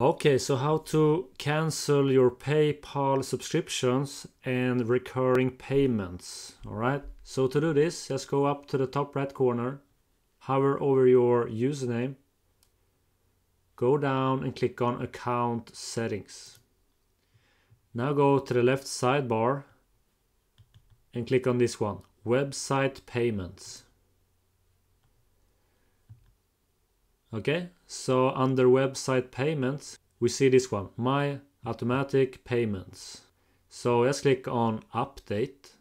Okay, so how to cancel your PayPal subscriptions and recurring payments. All right, so to do this, just go up to the top right corner, hover over your username, go down and click on account settings. Now go to the left sidebar and click on this one, website payments. Okay, so under website payments, we see this one, my automatic payments. So let's click on update.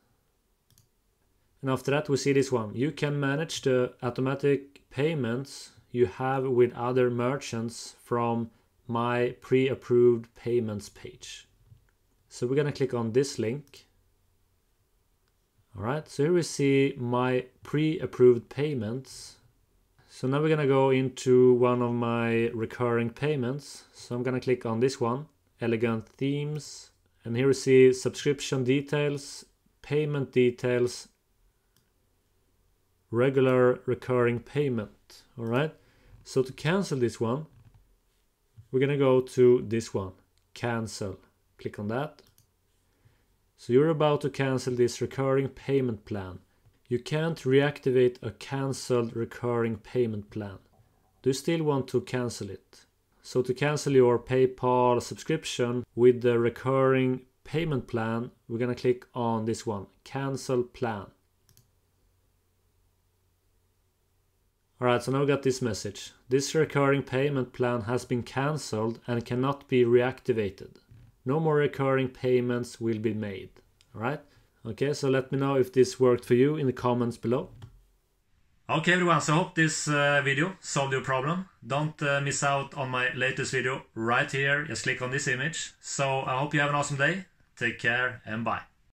And after that, we see this one. You can manage the automatic payments you have with other merchants from my pre-approved payments page. So we're gonna click on this link. All right, so here we see my pre-approved payments so now we're gonna go into one of my recurring payments. So I'm gonna click on this one, Elegant Themes. And here we see subscription details, payment details, regular recurring payment. All right. So to cancel this one, we're gonna go to this one, cancel. Click on that. So you're about to cancel this recurring payment plan. You can't reactivate a cancelled recurring payment plan. Do you still want to cancel it? So to cancel your PayPal subscription with the recurring payment plan, we're gonna click on this one, cancel plan. Alright, so now we got this message. This recurring payment plan has been cancelled and cannot be reactivated. No more recurring payments will be made. Alright? Okay, so let me know if this worked for you in the comments below. Okay everyone, so I hope this uh, video solved your problem. Don't uh, miss out on my latest video right here. Just click on this image. So I hope you have an awesome day. Take care and bye.